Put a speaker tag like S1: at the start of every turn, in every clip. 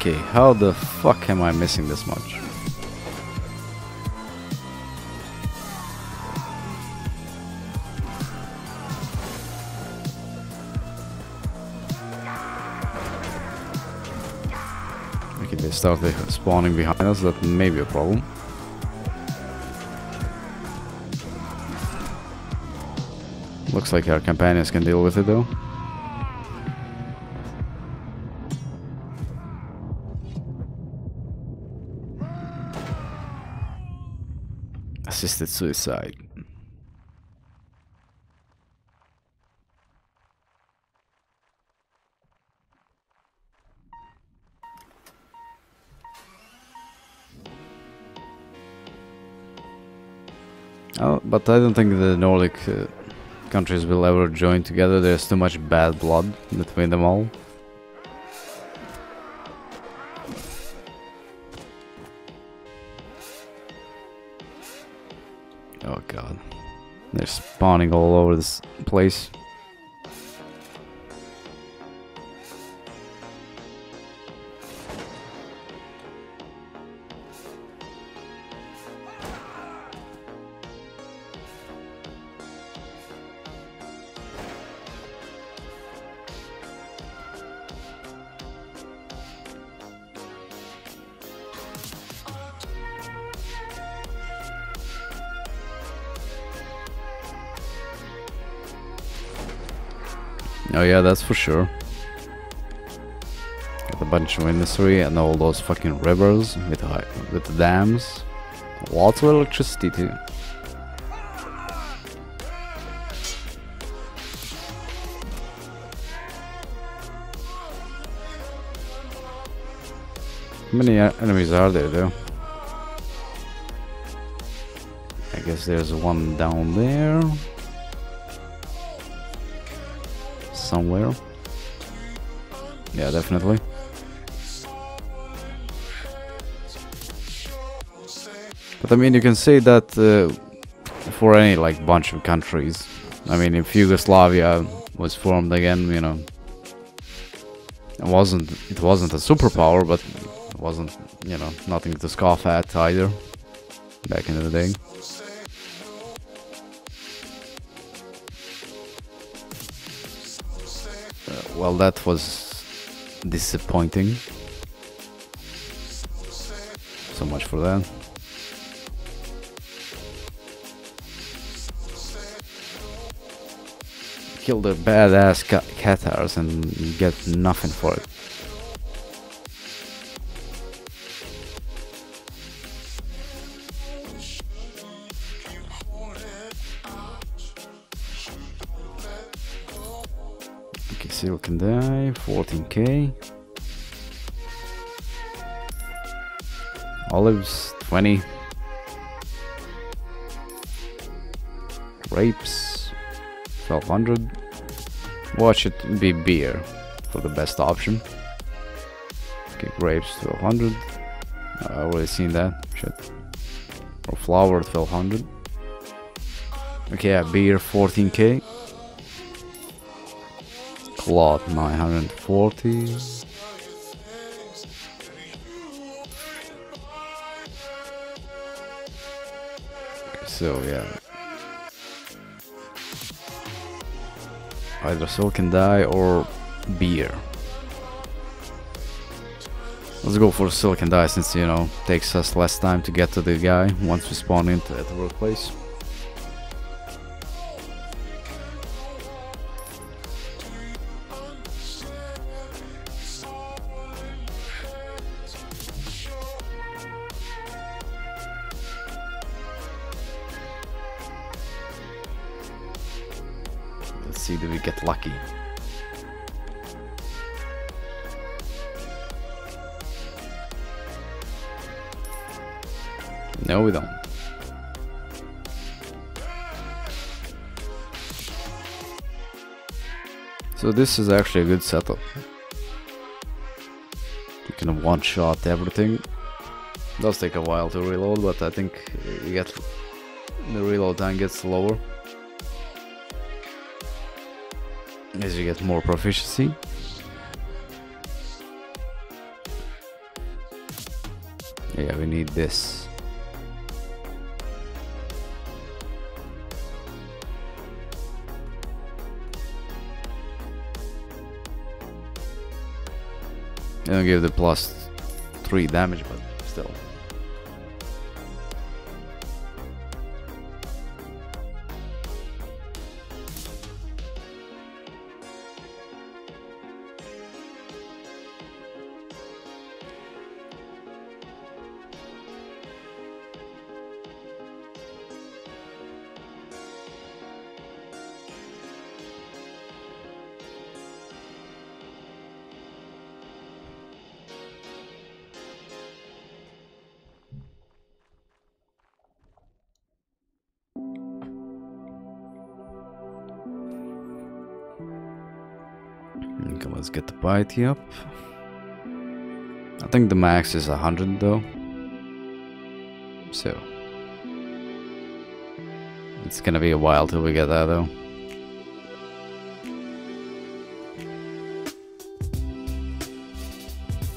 S1: Okay, how the fuck am I missing this much? Okay, they started spawning behind us, that may be a problem. Looks like our companions can deal with it though. Assisted suicide. Oh, but I don't think the Nordic uh, countries will ever join together. There's too much bad blood between them all. Spawning all over this place. Yeah, that's for sure. Got a bunch of industry and all those fucking rivers with high, with the dams. Lots of electricity too. How many enemies are there though? I guess there's one down there. Somewhere. Yeah, definitely. But I mean, you can say that uh, for any like bunch of countries. I mean, if Yugoslavia was formed again, you know, it wasn't it wasn't a superpower, but it wasn't you know nothing to scoff at either back in the day. Well, that was disappointing. So much for that. Kill the badass ca- Catars and get nothing for it. Can die, 14k. Olives, 20. Grapes, 1200. Watch it be beer for the best option. Okay, grapes, 1200. I already seen that. Shit. Or flour, 1200. Okay, yeah, beer, 14k. Cloth 940. So yeah. Either Soul can die or beer. Let's go for Silicon Die since, you know, takes us less time to get to the guy once we spawn into at the workplace. This is actually a good setup. You can one-shot everything. Does take a while to reload, but I think you get the reload time gets lower as you get more proficiency. Yeah, we need this. They don't give the plus 3 damage, but still. Let's get the piety up. I think the max is 100 though. So. It's gonna be a while till we get that though.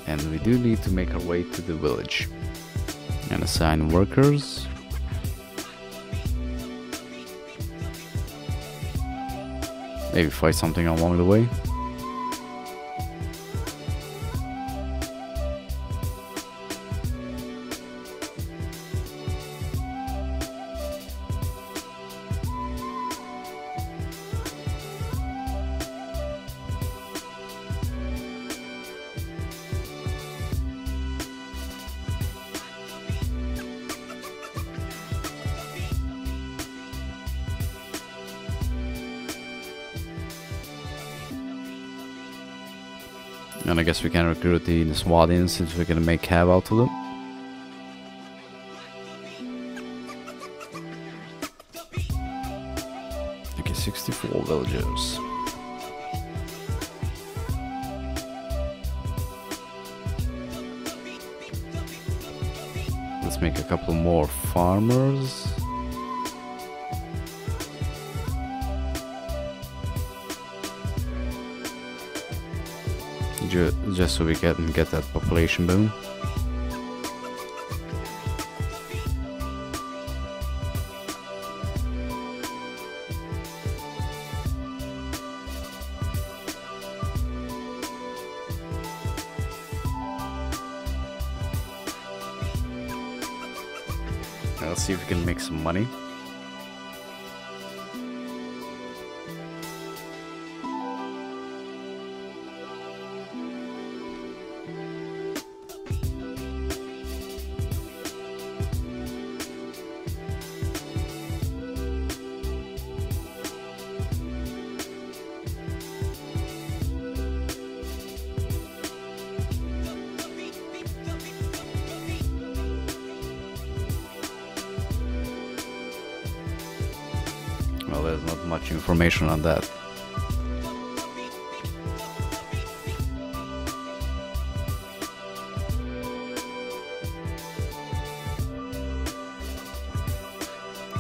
S1: And we do need to make our way to the village. And assign workers. Maybe fight something along the way. And I guess we can recruit the Niswadians since we're gonna make cab out of them. Okay, 64 villagers. Let's make a couple more farmers. Ju just so we can get that population boom. Let's see if we can make some money. Information on that.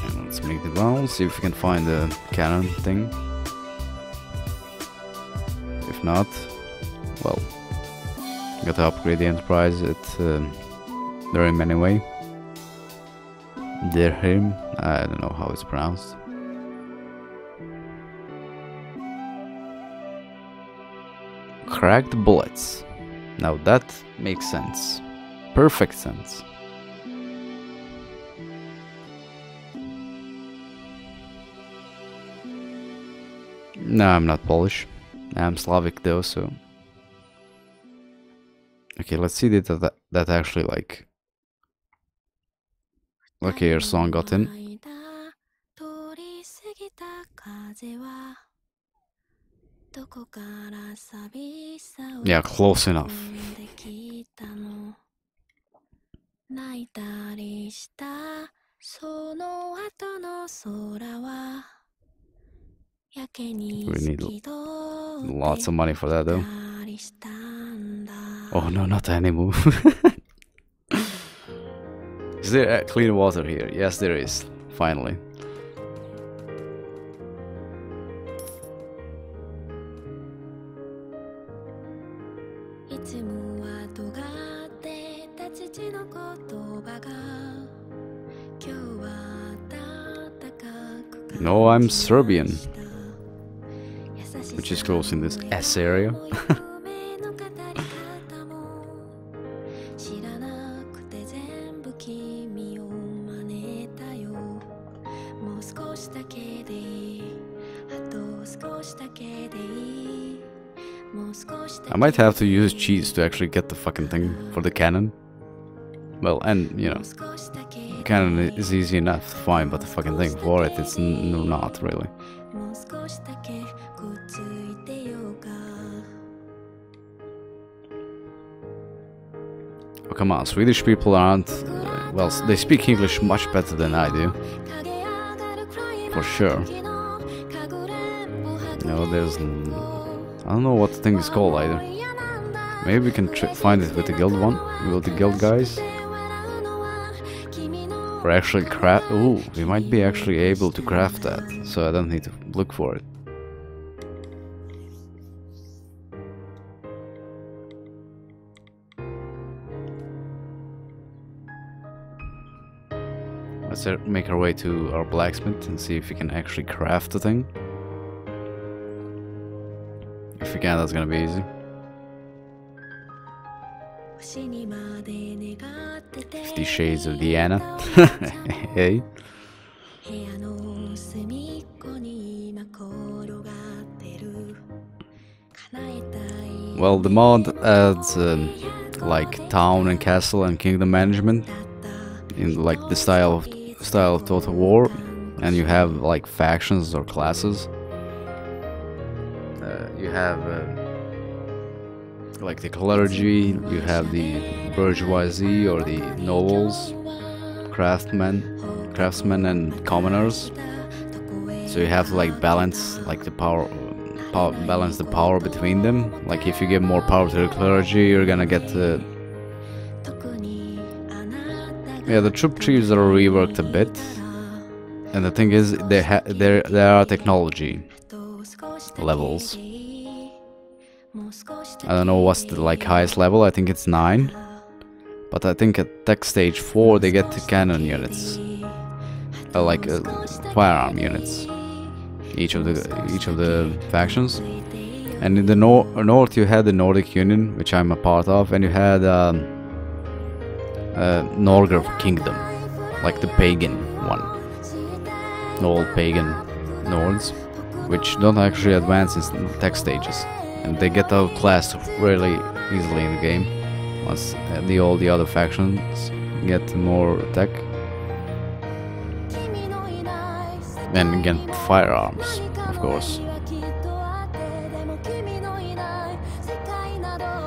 S1: And let's make the round, see if we can find the cannon thing. If not, well, gotta upgrade the Enterprise at um, very many way. Dirham, I don't know how it's pronounced. Cracked bullets. Now that makes sense. Perfect sense. No, I'm not Polish. I'm Slavic though, so. Okay, let's see that that, actually like. Okay, your song got in. Yeah, close enough. We need lots of money for that though. Oh no, not anymore. is there clean water here? Yes, there is. Finally. I'm Serbian, which is close in this S area. I might have to use cheats to actually get the fucking thing for the cannon. Well, and, you know, cannon is easy enough to find, but the fucking thing for it, it's not really. Oh, come on, Swedish people aren't, uh, well, they speak English much better than I do. For sure. No, there's, I don't know what the thing is called either. Maybe we can find it with the guild one, with the guild guys. Or actually craft. Ooh, we might be actually able to craft that, so I don't need to look for it. Let's uh, make our way to our blacksmith and see if we can actually craft the thing. If we can, that's gonna be easy. Fifty Shades of Diana. hey. Well, the mod adds um, like town and castle and kingdom management in like the style of style of Total War, and you have like factions or classes. Uh, you have. Uh, like the clergy, you have the bourgeoisie or the nobles, craftsmen, craftsmen and commoners. So you have to like balance like the power, power balance the power between them. Like if you give more power to the clergy, you're gonna get
S2: the
S1: yeah, the troop trees are reworked a bit. And the thing is, they have there there are technology levels. I don't know what's the like highest level, I think it's 9. But I think at tech stage 4 they get to cannon units. Uh, like uh, firearm units. Each of the each of the factions. And in the nor north you had the Nordic Union, which I'm a part of, and you had um, uh, Kingdom, like the pagan one. All pagan Nords, which don't actually advance in tech stages and they get outclassed really easily in the game once the all the other factions get more tech. And again, firearms, of course.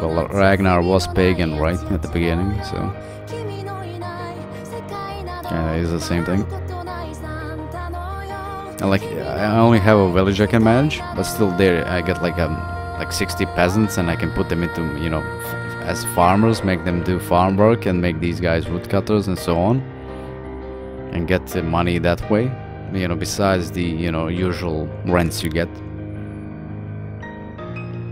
S1: Well, Ragnar was pagan, right, at the beginning, so yeah, it's the same thing. And like, I only have a village I can manage, but still, there I get like um like 60 peasants, and I can put them into you know as farmers, make them do farm work, and make these guys woodcutters and so on, and get the money that way. You know, besides the you know usual rents you get.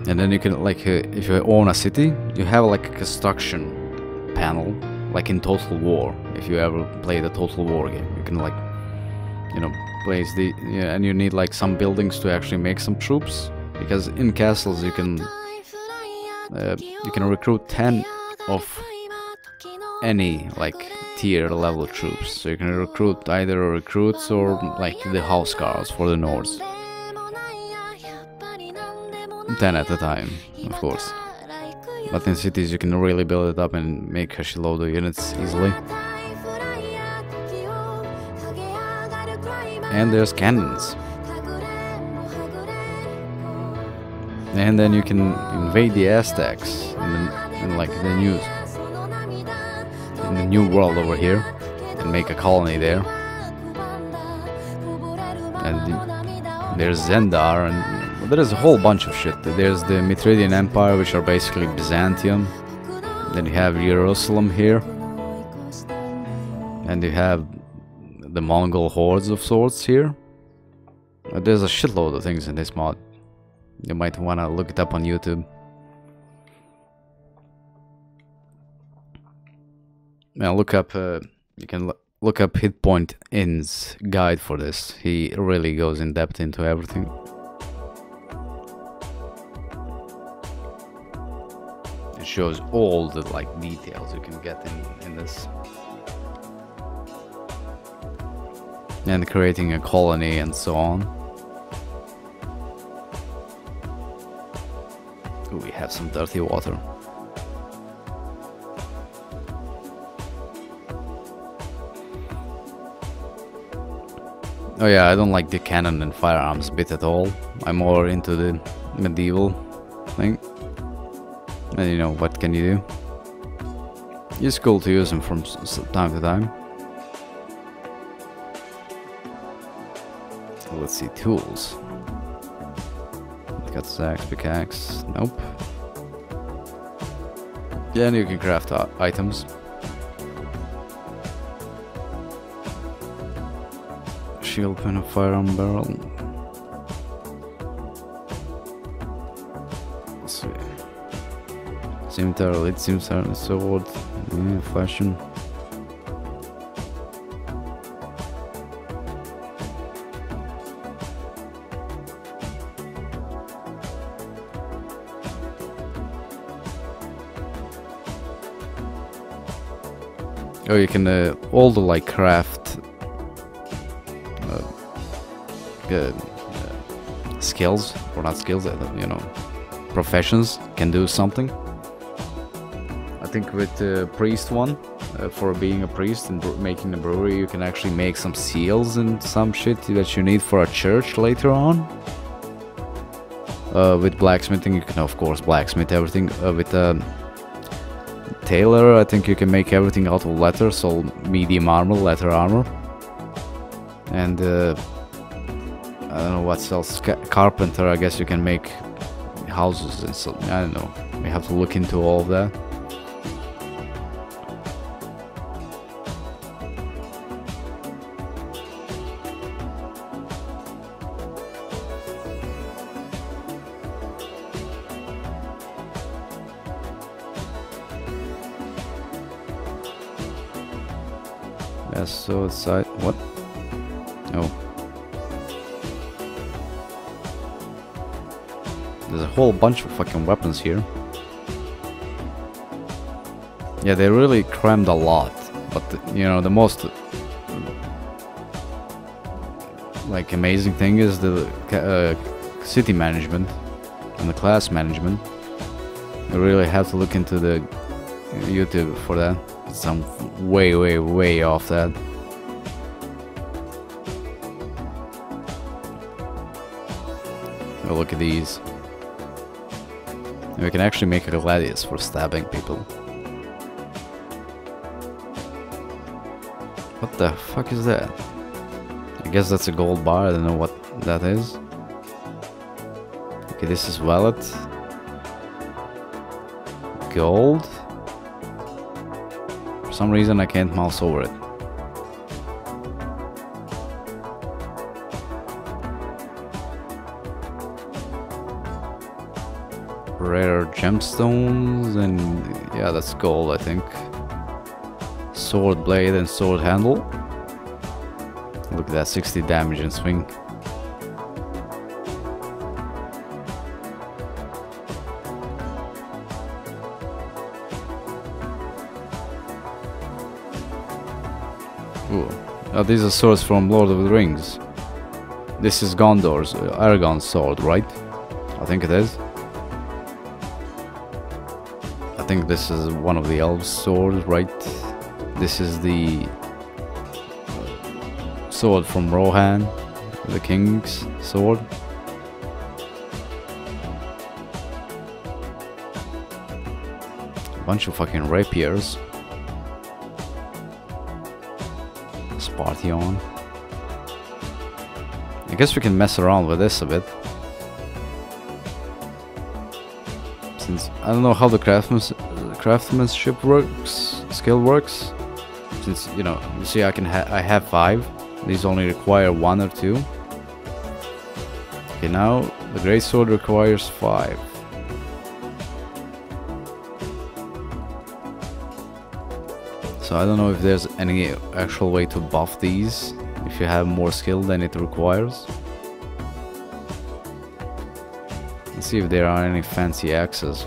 S1: And then you can like uh, if you own a city, you have like a construction panel, like in Total War. If you ever play the Total War game, you can like, you know, place the yeah, and you need like some buildings to actually make some troops because in castles you can uh, you can recruit ten of any like tier level troops. So you can recruit either recruits or like the house guards for the Nords. Ten at a time, of course. But in cities you can really build it up and make a of units easily. And there's cannons. And then you can invade the Aztecs in, the, in like the new in the new world over here and make a colony there. And the- there's Zendar and well, there's a whole bunch of shit. There's the Mithridian Empire, which are basically Byzantium. Then you have Jerusalem here, and you have the Mongol hordes of sorts here. There's a shitload of things in this mod. You might want to look it up on YouTube. Now look up. Uh, you can look up hit point ins guide for this. He really goes in depth into everything. It shows all the like details you can get in in this. And creating a colony and so on. We have some dirty water. Oh yeah, I don't like the cannon and firearms bit at all. I'm more into the medieval thing. And you know, what can you do? It's cool to use them from time to time. Let's see, tools. Got axe, pickaxe. Nope. Yeah, and you can craft uh, items. Shield pen, a firearm barrel. Let's see. Scimitar, lead scimitar, sword, yeah, fashion. Oh, you can uh, all the like craft uh, uh, uh, skills or not skills, uh, you know, professions can do something. I think with the priest one, uh, for being a priest and making a brewery, you can actually make some seals and some shit that you need for a church later on. Uh, with blacksmithing, you can of course blacksmith everything. Uh, with tailor, I think you can make everything out of leather, so medium armor, leather armor. And uh, I don't know what else. Ca- carpenter, I guess you can make houses and so. I don't know. We have to look into all that. Yeah, so side. What? Oh. There's a whole bunch of fucking weapons here. Yeah, they really crammed a lot. But, the- you know, the most. Like, amazing thing is the uh, city management and the class management. You really have to look into the YouTube for that. Some way, way, way off that. Oh, look at these. We can actually make a gladius for stabbing people. What the fuck is that? I guess that's a gold bar, I don't know what that is. Okay, this is wallet. Gold. For some reason I can't mouse over it. Rare gemstones and yeah, that's gold I think. Sword blade and sword handle. Look at that, 60 damage and swing. Ooh. Oh, these are swords from Lord of the Rings. This is Gondor's, uh, Aragorn's sword, right? I think it is. I think this is one of the elves' swords, right? This is the uh, sword from Rohan, the king's sword. A Bunch of fucking rapiers. Spartion. I guess we can mess around with this a bit. Since I don't know how the craftsmans craftsmanship works, skill works. Since you know, you see, I can ha I have five. These only require one or two. Okay, now the great sword requires five. So I don't know if there's any actual way to buff these if you have more skill than it requires. Let's see if there are any fancy axes.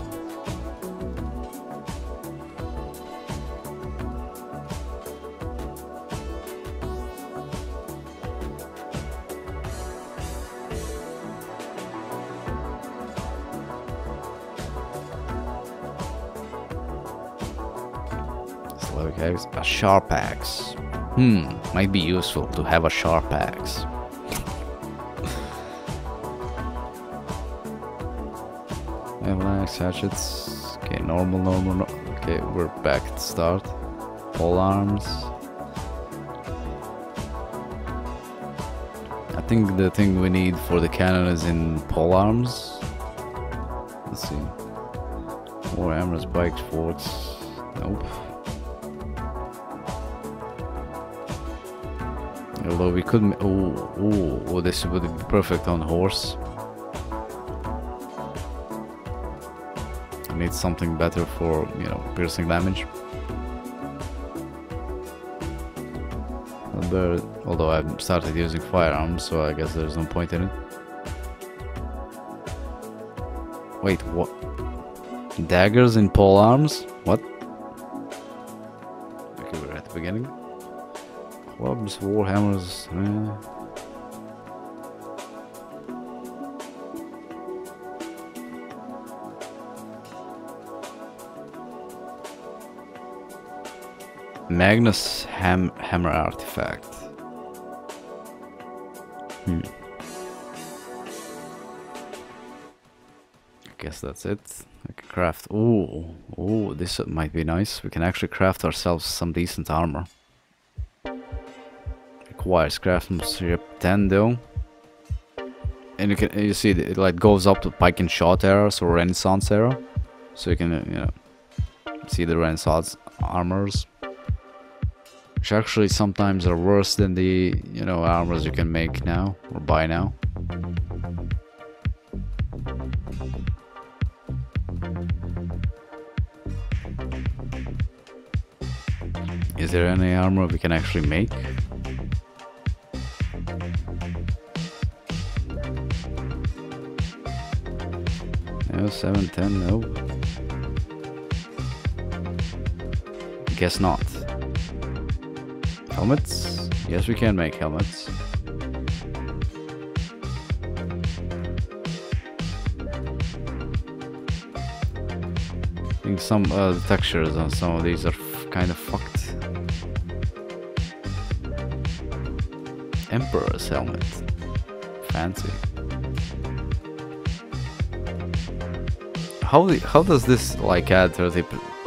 S1: Axe, a sharp axe. Hmm, might be useful to have a sharp axe. Avalanche hatchets. Okay, normal, normal, no Okay, we're back at start. Pole arms. I think the thing we need for the cannon is in pole arms. Let's see. More hammers, bikes, forts. Although we could. Oh, oh, oh, this would be perfect on horse. I need something better for, you know, piercing damage. Although I've started using firearms, so I guess there's no point in it. Wait, what? Daggers in pole arms? Warhammers. Eh. Magnus Ham Hammer artifact. Hmm. I guess that's it. I can craft. Ooh, ooh, this might be nice. We can actually craft ourselves some decent armor. Requires craftsmanship 10 though. And you can you see it like goes up to pike and shot arrows or renaissance arrow. So you can you know see the renaissance armors. Which actually sometimes are worse than the you know armors you can make now or buy now. Is there any armor we can actually make? No, 710, no. Guess not. Helmets? Yes, we can make helmets. I think some uh, the textures on some of these are kind of fucked. Emperor's helmet. Fancy. How how does this like add 30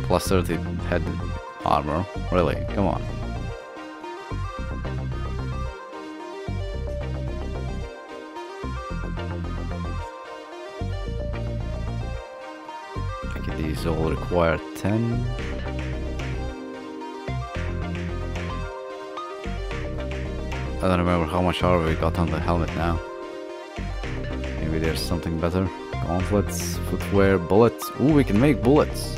S1: plus 30 head armor? Really? Come on. Okay, these all require 10. I don't remember how much armor we got on the helmet now. Maybe there's something better. Gauntlets, footwear, bullets. Ooh, we can make bullets.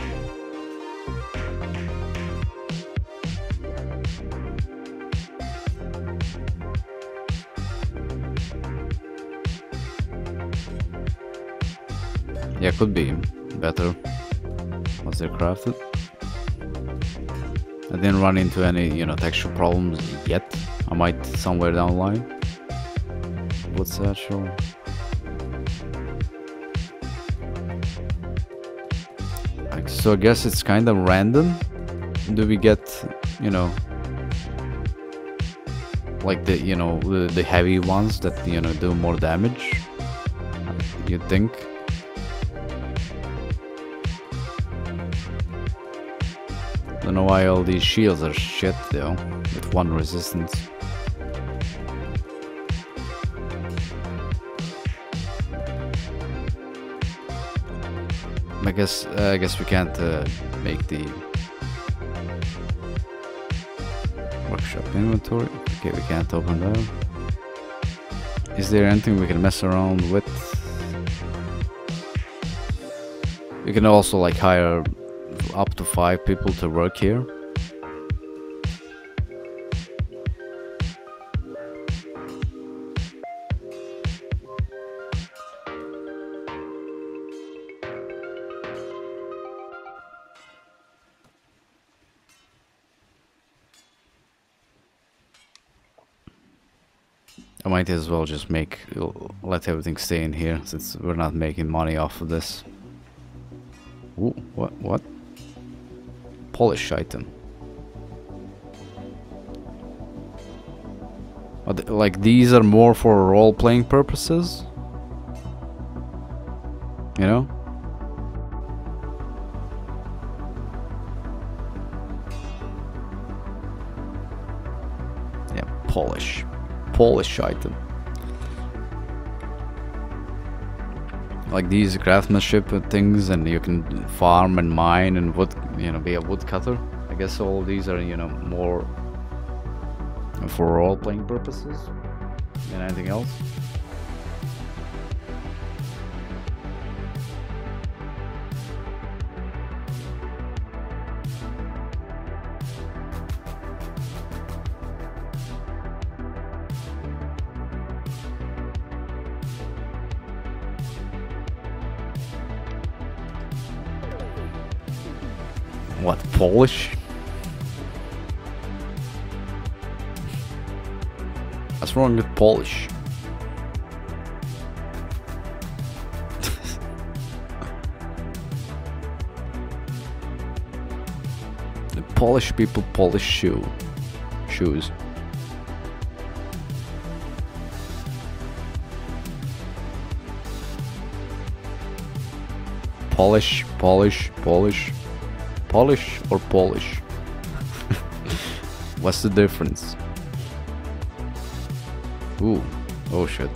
S1: Yeah, could be better once they're crafted. I didn't run into any, you know, texture problems yet. I might somewhere down the line. What's that show? So I guess it's kind of random. Do we get, you know, like the, you know, the, the heavy ones that, you know, do more damage? You think? Don't know why all these shields are shit though, with one resistance. Guess uh, I guess we can't uh, make the workshop inventory. Okay, we can't open that. Is there anything we can mess around with? We can also like hire up to five people to work here. I might as well just make let everything stay in here since we're not making money off of this. Ooh, what what? Polish item. But like these are more for role-playing purposes? You know? Polish. Item. Like these craftsmanship things and you can farm and mine and wood, you know, be a woodcutter. I guess all these are, you know, more for role-playing purposes than anything else. Polish? What's wrong with Polish? the Polish people polish shoe shoes. Polish, Polish, Polish. Polish or Polish? What's the difference? Ooh. Oh shit.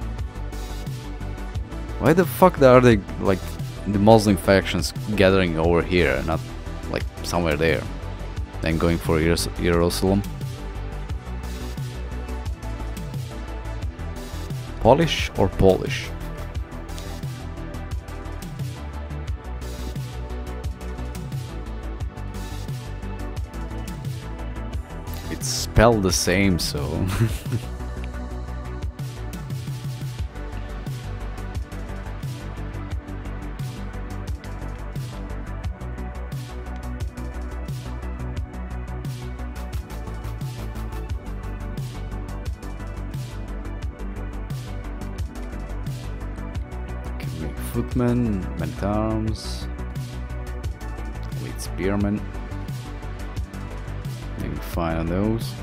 S1: Why the fuck are they, like, the Muslim factions gathering over here, not, like, somewhere there? Then going for Jerusalem? Polish or Polish? Spelled the same, so... Footman, men arms, elite spearman. Fine on those.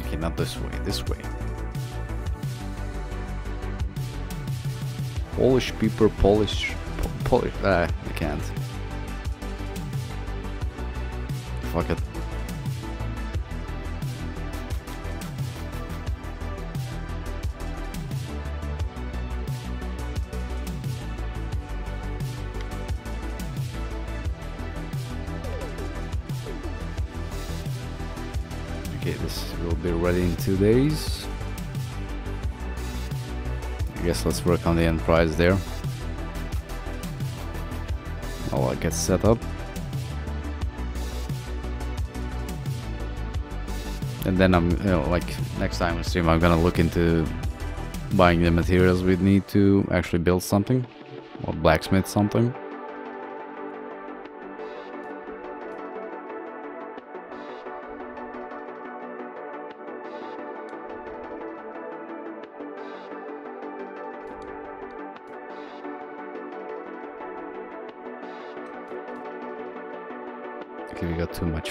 S1: Okay, not this way, this way. Polish people, Polish, Polish, ah, I can't. Fuck it. Two days. I guess let's work on the end Enterprise there. Oh, I'll get set up. And then I'm, you know, like next time I stream, I'm gonna look into buying the materials we need to actually build something or blacksmith something.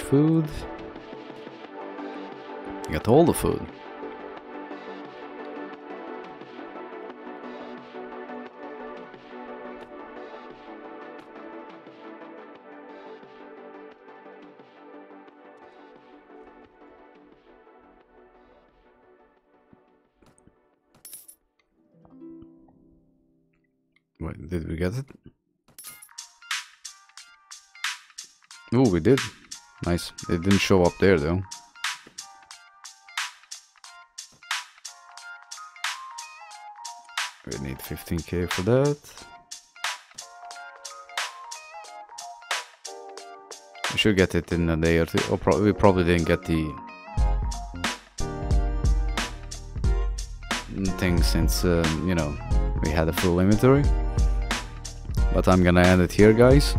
S1: Food. You got all the food. Wait, did we get it? Oh, we did. Nice. It didn't show up there though. We need 15k for that. We should get it in a day or two. Oh, pro we probably didn't get the... thing since uh, you know we had a full inventory. But I'm gonna end it here, guys.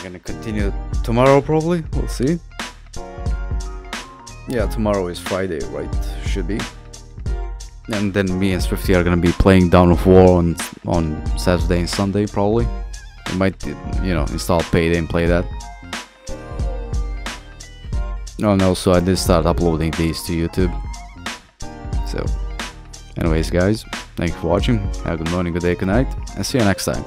S1: I'm gonna continue tomorrow probably. We'll see. Yeah, tomorrow is Friday, right? Should be. And then me and Swifty are gonna be playing Dawn of War on on Saturday and Sunday probably. We might, you know, install Payday and play that. Oh no, so I did start uploading these to YouTube. So, anyways, guys, thank you for watching. Have a good morning, good day, good night, and see you next time.